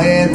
I had